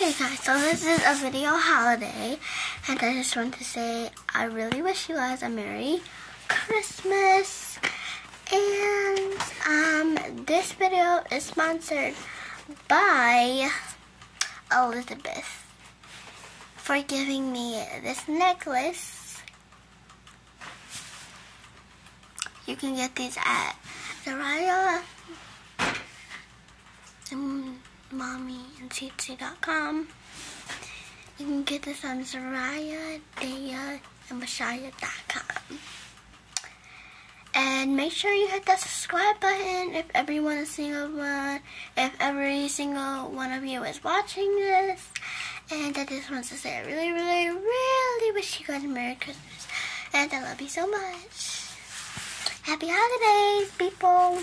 Okay guys, so this is a video holiday and I just want to say I really wish you guys a Merry Christmas and um this video is sponsored by Elizabeth for giving me this necklace. You can get these at Zariah and mommy and tsitsi.com. You can get this on Zariah, Daya, and Mashaya.com. And make sure you hit that subscribe button if everyone is single one, if every single one of you is watching this. And I just want to say I really, really, really wish you guys a Merry Christmas. And I love you so much. Happy holidays, people.